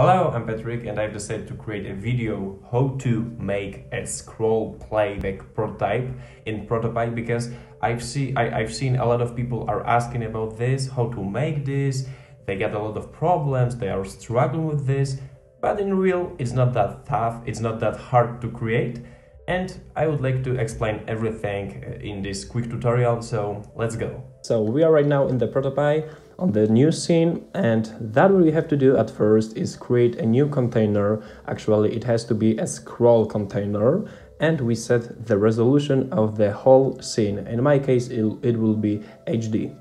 Hello, I'm Patrick and I've decided to create a video how to make a scroll playback prototype in Protopie because I've, see, I, I've seen a lot of people are asking about this, how to make this, they get a lot of problems, they are struggling with this, but in real it's not that tough, it's not that hard to create and I would like to explain everything in this quick tutorial, so let's go. So we are right now in the Protopie on the new scene and that what we have to do at first is create a new container. Actually it has to be a scroll container and we set the resolution of the whole scene. In my case it, it will be HD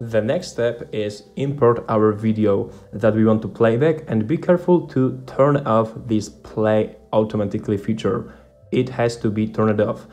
The next step is import our video that we want to playback and be careful to turn off this play automatically feature. It has to be turned off.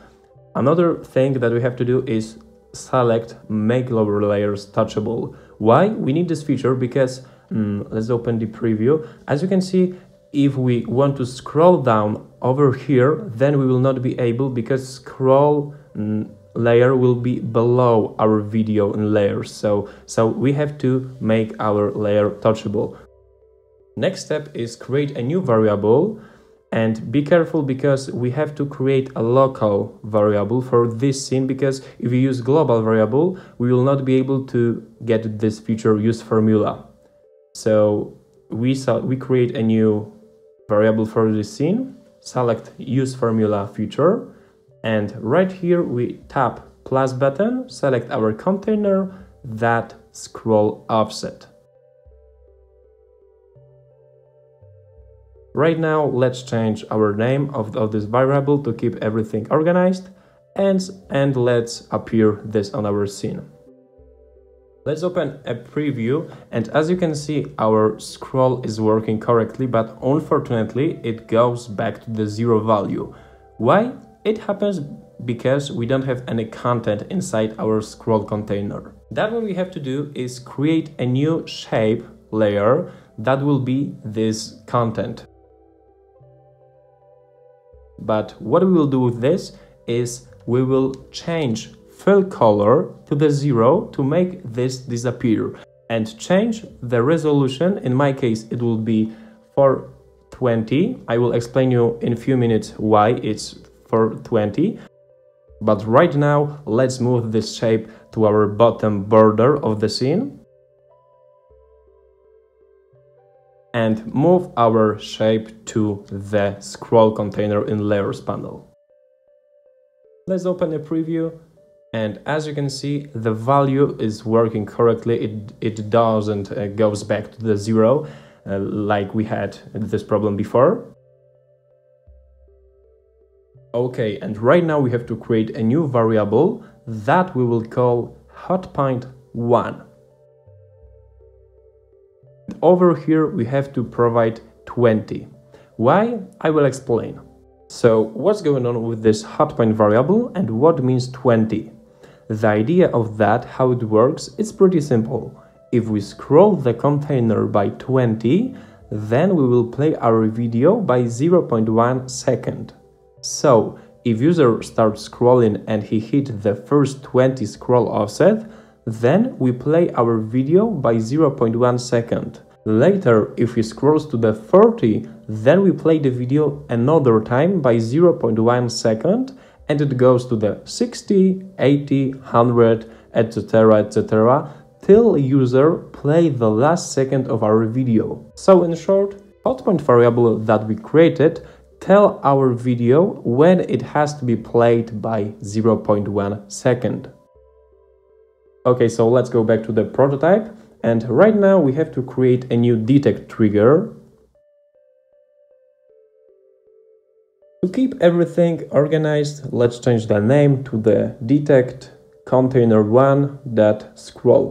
Another thing that we have to do is select make lower layers touchable. Why? We need this feature because, mm, let's open the preview. As you can see, if we want to scroll down over here, then we will not be able because scroll mm, layer will be below our video in layers. So, so we have to make our layer touchable. Next step is create a new variable and be careful because we have to create a local variable for this scene because if we use global variable, we will not be able to get this feature use formula. So we, we create a new variable for this scene, select use formula feature, and right here we tap plus button, select our container, that scroll offset. Right now, let's change our name of, of this variable to keep everything organized and, and let's appear this on our scene. Let's open a preview and as you can see our scroll is working correctly but unfortunately it goes back to the zero value. Why? It happens because we don't have any content inside our scroll container. That what we have to do is create a new shape layer that will be this content. But what we will do with this is we will change fill color to the zero to make this disappear and change the resolution. In my case, it will be 420. I will explain you in a few minutes why it's 420. But right now, let's move this shape to our bottom border of the scene. and move our shape to the scroll container in layers panel. Let's open a preview and as you can see the value is working correctly it, it doesn't uh, goes back to the zero uh, like we had this problem before okay and right now we have to create a new variable that we will call hotpoint1 over here we have to provide 20. Why? I will explain. So what's going on with this hotpoint variable and what means 20? The idea of that, how it works, is pretty simple. If we scroll the container by 20, then we will play our video by 0.1 second. So, if user starts scrolling and he hit the first 20 scroll offset, then we play our video by 0.1 second. Later, if he scrolls to the 30, then we play the video another time by 0.1 second and it goes to the 60, 80, 100, etc, etc, till user play the last second of our video. So in short, hotpoint variable that we created tell our video when it has to be played by 0.1 second. Okay, so let's go back to the prototype. And right now we have to create a new detect trigger. To keep everything organized, let's change the name to the detect container one that scroll.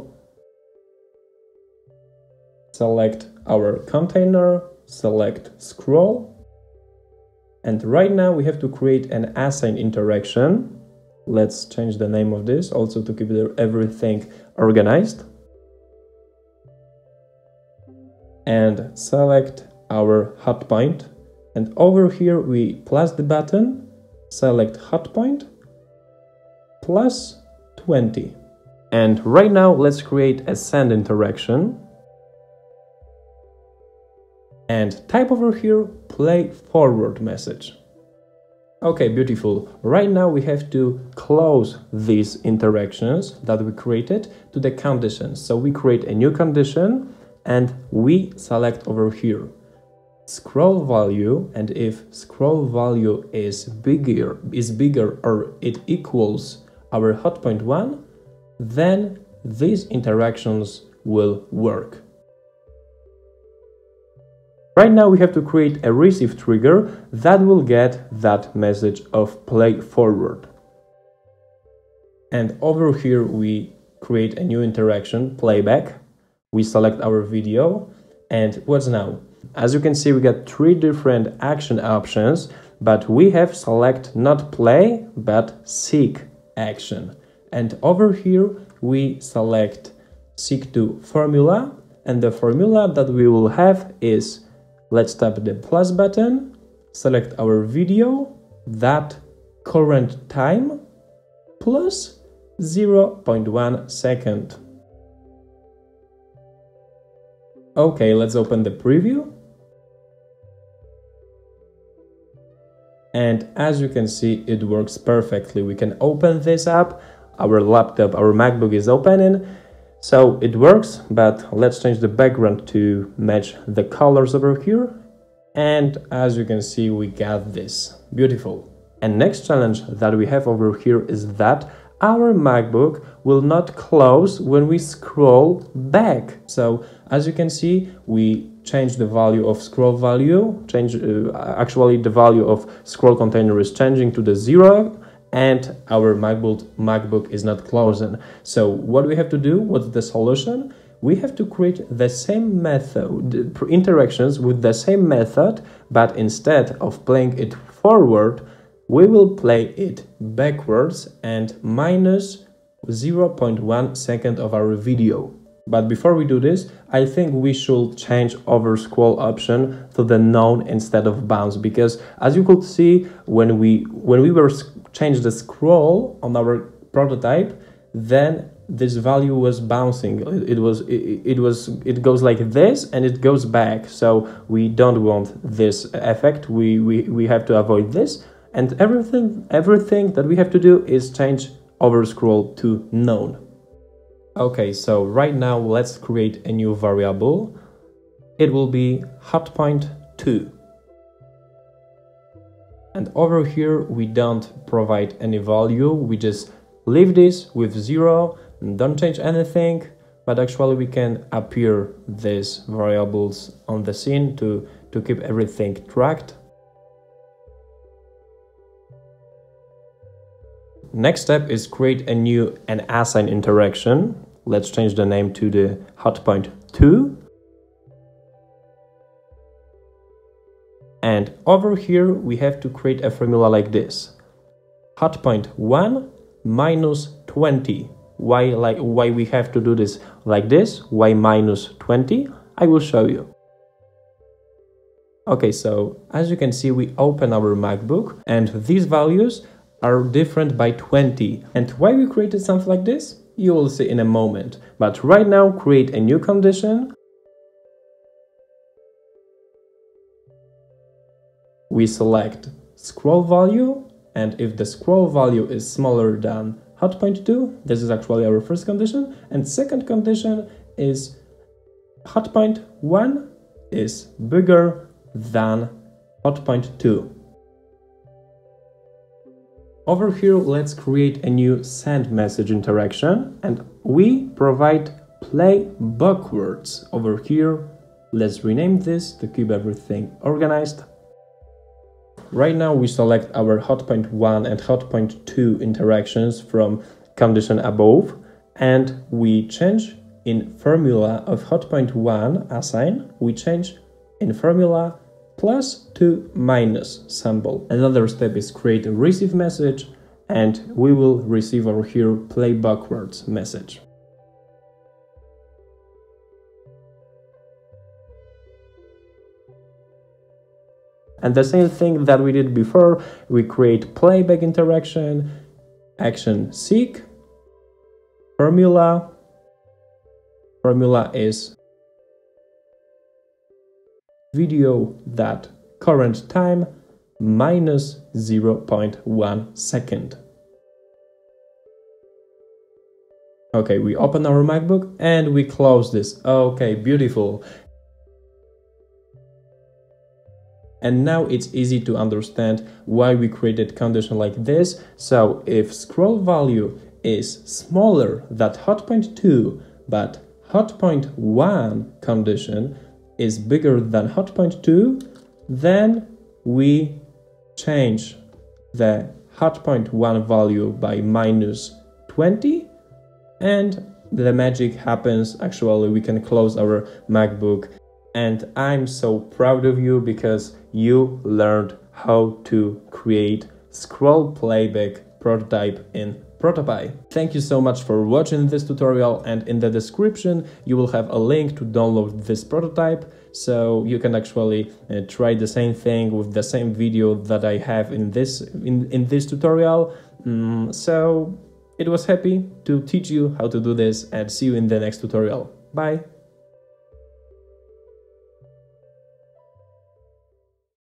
Select our container, select scroll. And right now we have to create an assign interaction. Let's change the name of this also to keep everything organized. And select our hotpoint and over here we plus the button select hotpoint plus 20 and right now let's create a send interaction and type over here play forward message. Okay, beautiful. Right now we have to close these interactions that we created to the conditions. So we create a new condition and we select over here scroll value and if scroll value is bigger is bigger or it equals our hot point 1 then these interactions will work Right now we have to create a receive trigger that will get that message of play forward. And over here we create a new interaction, playback. We select our video and what's now? As you can see we got three different action options but we have select not play but seek action. And over here we select seek to formula and the formula that we will have is Let's tap the plus button, select our video, that current time plus 0.1 second. Okay, let's open the preview. And as you can see, it works perfectly. We can open this up, our laptop, our MacBook is opening, so it works, but let's change the background to match the colors over here. And as you can see, we got this. Beautiful. And next challenge that we have over here is that our MacBook will not close when we scroll back. So as you can see, we change the value of scroll value, change uh, actually the value of scroll container is changing to the zero and our MacBook, MacBook is not closing. So what we have to do, what's the solution? We have to create the same method, interactions with the same method, but instead of playing it forward, we will play it backwards and minus 0.1 second of our video. But before we do this, I think we should change over scroll option to the known instead of bounce because as you could see when we when we were change the scroll on our prototype, then this value was bouncing. It, it was it, it was it goes like this and it goes back. So we don't want this effect. We we we have to avoid this. And everything everything that we have to do is change over scroll to known. Okay, so right now let's create a new variable. It will be hotpoint2. And over here we don't provide any value, we just leave this with zero, don't change anything, but actually we can appear these variables on the scene to, to keep everything tracked. Next step is create a new and assign interaction. Let's change the name to the hotpoint 2. And over here, we have to create a formula like this. Hot 1 minus 20. Why, like, why we have to do this like this? Why minus 20? I will show you. Okay, so as you can see, we open our MacBook and these values are different by 20. And why we created something like this? you will see in a moment. But right now, create a new condition. We select scroll value, and if the scroll value is smaller than hot point 2, this is actually our first condition, and second condition is hot point 1 is bigger than hot point 2. Over here, let's create a new send message interaction and we provide play backwards over here. Let's rename this to keep everything organized. Right now we select our hotpoint 1 and hotpoint 2 interactions from condition above and we change in formula of hotpoint 1 assign, we change in formula plus to minus symbol. Another step is create a receive message and we will receive over here play backwards message. And the same thing that we did before, we create playback interaction, action seek, formula, formula is video that current time minus 0.1 second. Okay, we open our MacBook and we close this. Okay, beautiful. And now it's easy to understand why we created condition like this. So if scroll value is smaller than hot point 2, but hot point 1 condition is bigger than hot point 2, then we change the hot point 1 value by minus 20 and the magic happens. Actually, we can close our MacBook and I'm so proud of you because you learned how to create scroll playback prototype in ProtoPie. Thank you so much for watching this tutorial and in the description you will have a link to download this prototype so you can actually uh, try the same thing with the same video that I have in this in, in this tutorial. Mm, so it was happy to teach you how to do this and see you in the next tutorial. Bye!